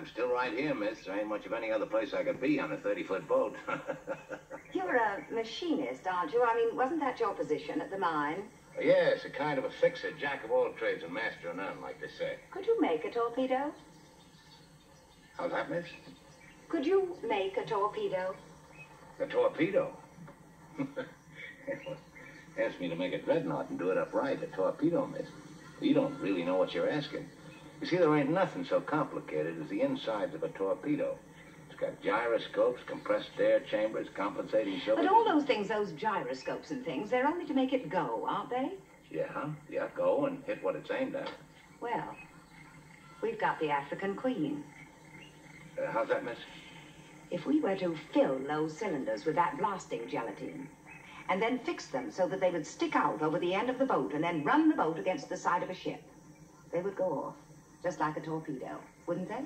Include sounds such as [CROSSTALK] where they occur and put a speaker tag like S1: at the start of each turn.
S1: I'm still right here, miss. There ain't much of any other place I could be on a 30-foot boat. [LAUGHS]
S2: You're a machinist, aren't you? I mean, wasn't that your position at the mine?
S1: yes, a kind of a fixer, jack of all trades and master of none, like they say.
S2: Could you make a torpedo?
S1: How's that, miss?
S2: Could you make a torpedo?
S1: A torpedo? [LAUGHS] Ask me to make a dreadnought and do it upright. A torpedo, miss. You don't really know what you're asking. You see, there ain't nothing so complicated as the insides of a torpedo. It's got gyroscopes, compressed air chambers, compensating cylinders.
S2: But all those things, those gyroscopes and things, they're only to make it go, aren't they?
S1: Yeah, yeah, go and hit what it's aimed at.
S2: Well, we've got the African Queen.
S1: Uh, how's that, miss?
S2: If we were to fill those cylinders with that blasting gelatine, and then fix them so that they would stick out over the end of the boat and then run the boat against the side of a ship, they would go off, just like a torpedo, wouldn't they?